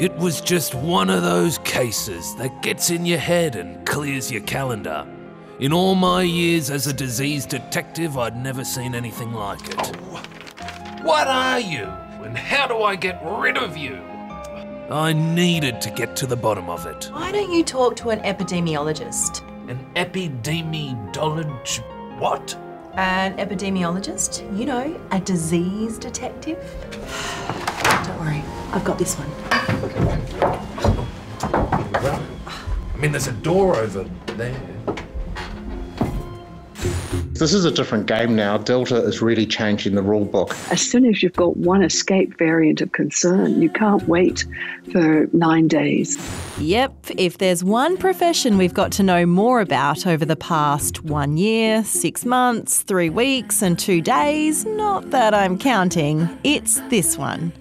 It was just one of those cases that gets in your head and clears your calendar. In all my years as a disease detective, I'd never seen anything like it. What are you? And how do I get rid of you? I needed to get to the bottom of it. Why don't you talk to an epidemiologist? An epidemiologist. What? An epidemiologist? You know, a disease detective? Don't worry, I've got this one. I mean, there's a door over there. This is a different game now. Delta is really changing the rule book. As soon as you've got one escape variant of concern, you can't wait for nine days. Yep, if there's one profession we've got to know more about over the past one year, six months, three weeks, and two days, not that I'm counting, it's this one.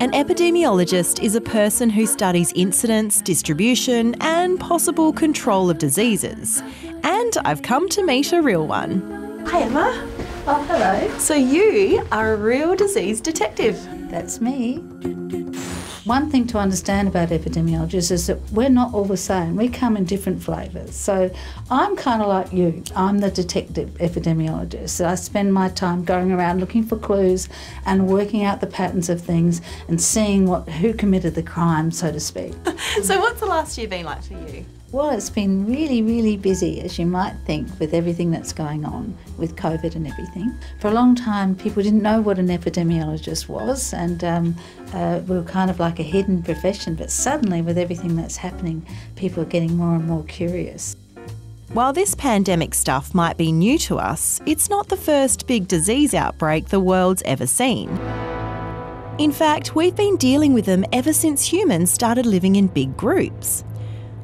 An epidemiologist is a person who studies incidence, distribution, and possible control of diseases. And I've come to meet a real one. Hi, Emma. Oh, hello. So you are a real disease detective. That's me. One thing to understand about epidemiologists is that we're not all the same. We come in different flavours. So I'm kind of like you. I'm the detective epidemiologist. So I spend my time going around looking for clues and working out the patterns of things and seeing what who committed the crime, so to speak. So what's the last year been like for you? Well, it's been really, really busy, as you might think, with everything that's going on with COVID and everything. For a long time, people didn't know what an epidemiologist was, and um, uh, we were kind of like a hidden profession. But suddenly, with everything that's happening, people are getting more and more curious. While this pandemic stuff might be new to us, it's not the first big disease outbreak the world's ever seen. In fact, we've been dealing with them ever since humans started living in big groups.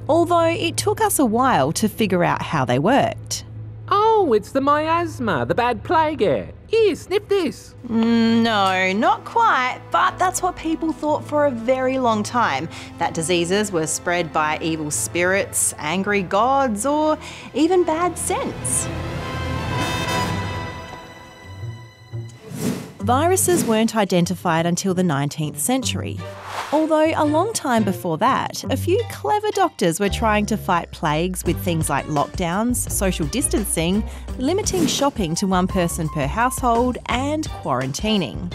Although it took us a while to figure out how they worked. Oh, it's the miasma, the bad plague air. Here, sniff this. Mm, no, not quite, but that's what people thought for a very long time that diseases were spread by evil spirits, angry gods, or even bad scents. Viruses weren't identified until the 19th century. Although a long time before that, a few clever doctors were trying to fight plagues with things like lockdowns, social distancing, limiting shopping to one person per household, and quarantining.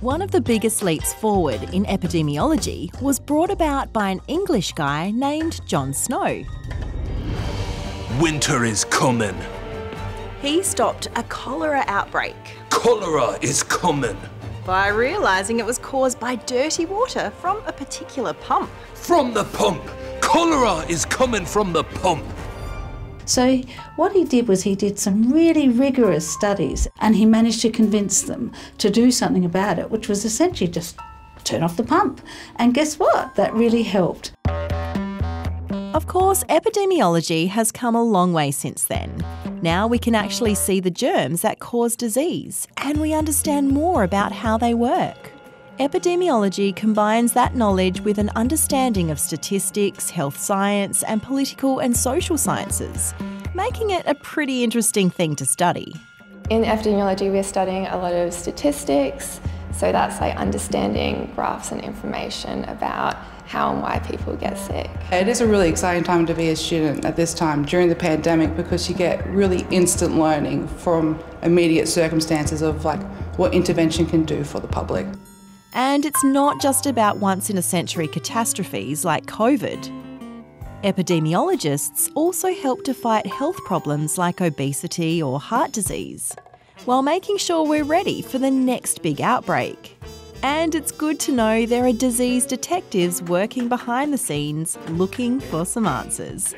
One of the biggest leaps forward in epidemiology was brought about by an English guy named John Snow. Winter is coming. He stopped a cholera outbreak Cholera is coming. by realising it was caused by dirty water from a particular pump. From the pump. Cholera is coming from the pump. So, what he did was he did some really rigorous studies and he managed to convince them to do something about it, which was essentially just turn off the pump. And guess what? That really helped. Of course, epidemiology has come a long way since then. Now we can actually see the germs that cause disease, and we understand more about how they work. Epidemiology combines that knowledge with an understanding of statistics, health science, and political and social sciences, making it a pretty interesting thing to study. In epidemiology, we're studying a lot of statistics, so that's like understanding graphs and information about how and why people get sick. It is a really exciting time to be a student at this time during the pandemic because you get really instant learning from immediate circumstances of like what intervention can do for the public. And it's not just about once in a century catastrophes like COVID. Epidemiologists also help to fight health problems like obesity or heart disease, while making sure we're ready for the next big outbreak. And it's good to know there are disease detectives working behind the scenes looking for some answers.